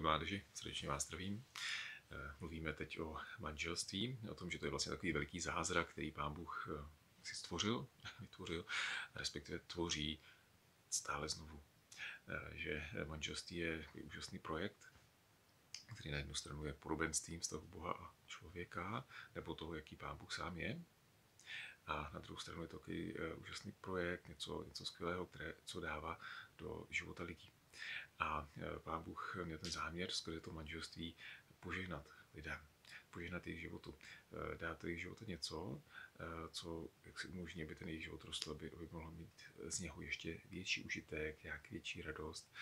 Ahoj mládeži, srdečně vás zdravím. Eh, mluvíme teď o manželství, o tom, že to je vlastně takový veliký zázrak, který pán Bůh eh, si stvořil, vytvořil, respektive tvoří stále znovu. Eh, že manželství je úžasný projekt, který na jednu stranu je podobenstvím stavu Boha a člověka, nebo toho, jaký pán Bůh sám je. A na druhou stranu je to takový úžasný projekt, něco, něco skvělého, které, co dává do života lidí. A e, pán Bůh měl ten záměr skrze to manželství požehnat lidem, požehnat jejich životu, e, dát jejich životu něco, e, co jak si umožní, aby ten jejich život rostl, aby, aby mohl mít z něho ještě větší užitek, jak větší radost,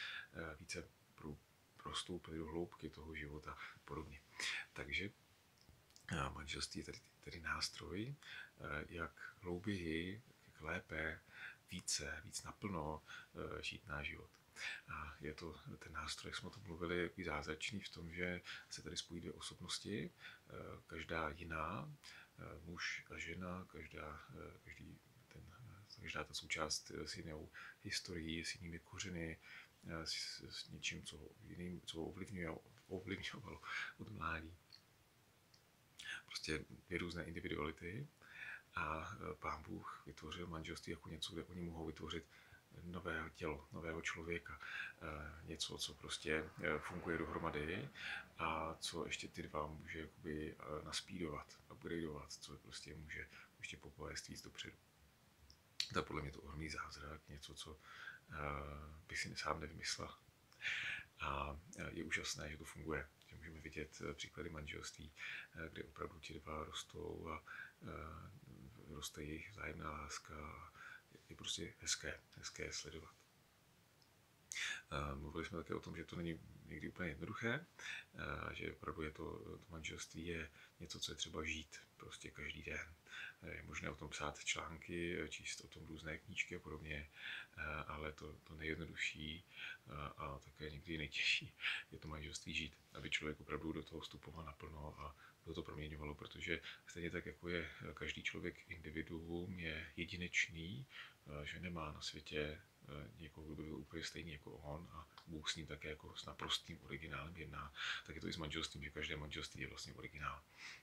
více prostoupili do hloubky toho života a podobně. Takže manželství je tady, tady nástroj, jak hlouběji, jak lépe, více, víc naplno žít náš život. A je to ten nástroj, jak jsme o tom mluvili, jaký zázračný v tom, že se tady spojí dvě osobnosti, eh, každá jiná, eh, muž a žena, každá, eh, každý ten, každá ta součást s jinou historií, s jinými kořeny, s, s něčím, co jiným, co ovlivňovalo, ovlivňovalo od mládí. Prostě dvě různé individuality a pán Bůh vytvořil manželství jako něco, kde oni mohou vytvořit nového tělo, nového člověka. Eh, něco, co prostě eh, funguje dohromady a co ještě ty dva může jakoby eh, naspídovat, upgradeovat, co prostě může ještě popovést víc dopředu. To je podle mě to ohromný zázrak, něco, co by si sám nevymyslel. A je úžasné, že to funguje. Že můžeme vidět příklady manželství, kde opravdu ti dva rostou a roste jejich vzájemná láska je prostě hezké, hezké sledovat. Mluvili jsme také o tom, že to není někdy úplně jednoduché, že opravdu je to, to manželství je něco, co je třeba žít prostě každý den. Je možné o tom psát články, číst o tom různé knížky a podobně, ale to, to nejjednodušší a také někdy nejtěžší je to manželství žít, aby člověk opravdu do toho vstupoval naplno a to to proměňovalo, protože stejně tak, jako je každý člověk individuum, je jedinečný, eh, že nemá na světě eh, někoho, kdo by byl úplně stejný jako on a Bůh s ním také jako s naprostým originálem jedná, tak je to i s manželstvím, že každé manželství je vlastně originál.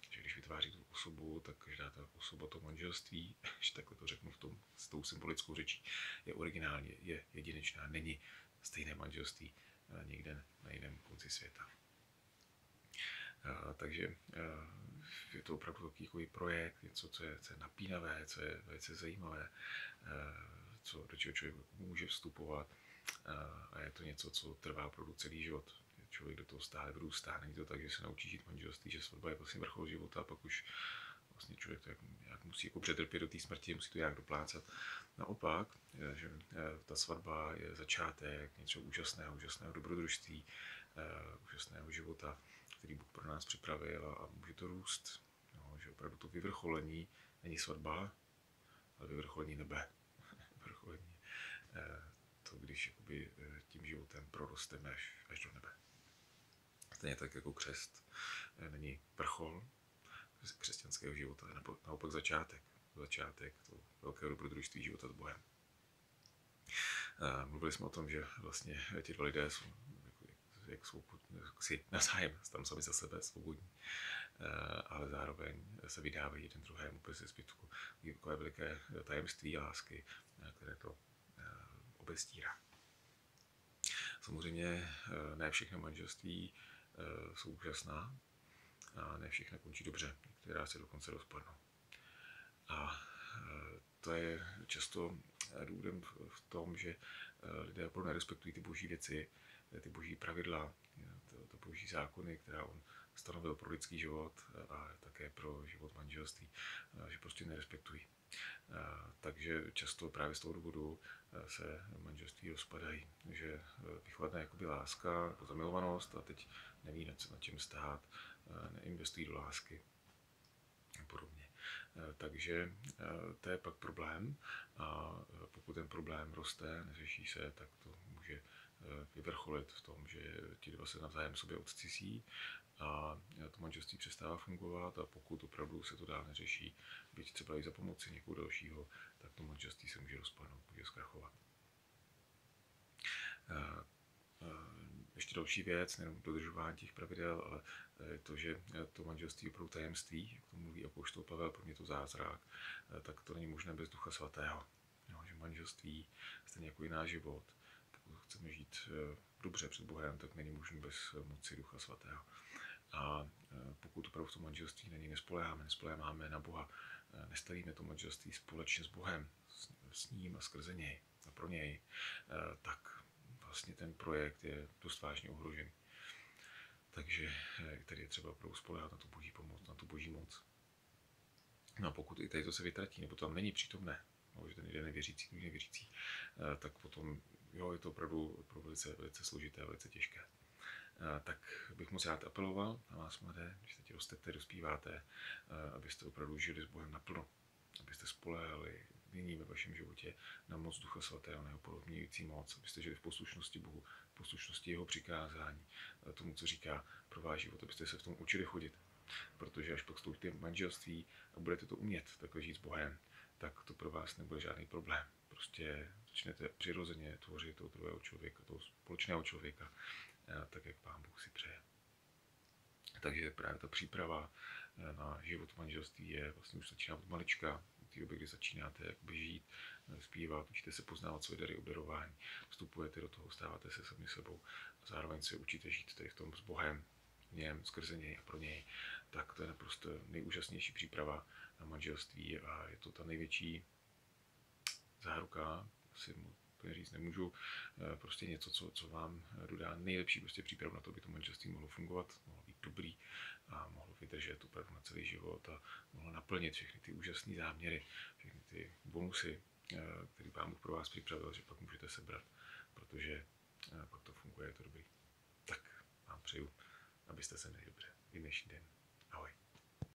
Že když vytváří tu osobu, tak každá ta osoba to manželství, že takhle to řeknu v tom, s tou symbolickou řečí, je originální, je jedinečná, není stejné manželství eh, někde na jiném konci světa. Takže je to opravdu takový projekt, něco, co je, co je napínavé, co je velice zajímavé, co, do čeho člověk může vstupovat a je to něco, co trvá opravdu celý život. Člověk do toho stále vrůstá, není to tak, že se naučí žít manželství, že svatba je vlastně vrchol života a pak už vlastně člověk to jak, jak musí jako přetrpět do té smrti, musí to nějak doplácat. Naopak, že ta svatba je začátek něčeho úžasného, úžasného dobrodružství, úžasného života, který Bůh pro nás připravil a může to růst. No, že opravdu to vyvrcholení není svatba, ale vyvrcholení nebe. vyvrcholení eh, to, když jakoby, eh, tím životem prorosteme až, až do nebe. Stejně tak jako křest eh, není vrchol křesťanského života, ale naopak začátek. Začátek toho velkého dobrodružství života s Bohem. Mluvili jsme o tom, že vlastně ti lidé jsou jak jsou si navzájem tam sami za sebe svobodní, eh, ale zároveň se vydávají jeden druhému bez zbytku. Takové veliké tajemství lásky, eh, které to eh, obestírá. Samozřejmě ne všechny manželství jsou úžasná a ne všechny končí dobře, některá se dokonce rozpadnou. A to je často důvodem v tom, že lidé opravdu nerespektují ty boží věci, ty boží pravidla, to, to boží zákony, která on stanovil pro lidský život a také pro život manželství, že prostě nerespektují. Takže často právě z toho důvodu se manželství rozpadají, že vychladne jakoby láska nebo zamilovanost a teď neví, na čem stát, neinvestují do lásky a podobně. Takže to je pak problém a pokud ten problém roste, neřeší se, tak to může Eh, vyvrcholit v tom, že ti dva se navzájem sobě odcizí a to manželství přestává fungovat a pokud opravdu se to dál neřeší, byť třeba i za pomoci někoho dalšího, tak to manželství se může rozpadnout, může zkrachovat. Eh, eh, ještě další věc, nejenom dodržování těch pravidel, ale to, že to manželství je opravdu tajemství, jak to mluví Apoštol Pavel, pro mě to zázrak, tak to není možné bez Ducha Svatého. Jo, že manželství, stejně jako jiná život, pokud chceme žít dobře před Bohem, tak není možné bez moci Ducha Svatého. A pokud opravdu v tom manželství na něj nespoléháme, nespoléháme na Boha, nestavíme to manželství společně s Bohem, s ním a skrze něj a pro něj, tak vlastně ten projekt je dost vážně ohrožený. Takže tady je třeba opravdu spolehat na tu boží pomoc, na tu boží moc. No a pokud i tady to se vytratí, nebo to tam není přítomné, nebo že ten jeden nevěřící, druhý nevěřící, tak potom jo, je to opravdu, opravdu velice, velice složité, velice těžké. Tak bych moc rád apeloval na vás, mladé, když teď rostete, dospíváte, abyste opravdu žili s Bohem naplno, abyste spolehali nyní ve vašem životě na moc Ducha Svatého, na jeho podobňující moc, abyste žili v poslušnosti Bohu, v poslušnosti jeho přikázání, tomu, co říká pro váš život, abyste se v tom učili chodit. Protože až pak vstoupíte v manželství a budete to umět takhle žít s Bohem, tak to pro vás nebude žádný problém. Prostě začnete přirozeně tvořit toho druhého člověka, toho společného člověka, tak, jak Pán Bůh si přeje. Takže právě ta příprava na život manželství je vlastně už začíná od malička, té doby, kdy začínáte jakoby žít, zpívat, učíte se poznávat své dary obdarování, vstupujete do toho, stáváte se sami sebou a zároveň se učíte žít tady v tom s Bohem, v něm, skrze něj a pro něj, tak to je naprosto nejúžasnější příprava na manželství a je to ta největší záruka, asi úplně říct nemůžu, prostě něco, co, co vám dodá nejlepší prostě přípravu na to, aby to manželství mohlo fungovat, mohlo dobrý a mohlo vydržet opravdu na celý život a mohlo naplnit všechny ty úžasné záměry, všechny ty bonusy, který Pán Bůh pro vás připravil, že pak můžete sebrat, protože pak to funguje, je to dobrý. Tak vám přeju, abyste se měli dobře i dnešní den.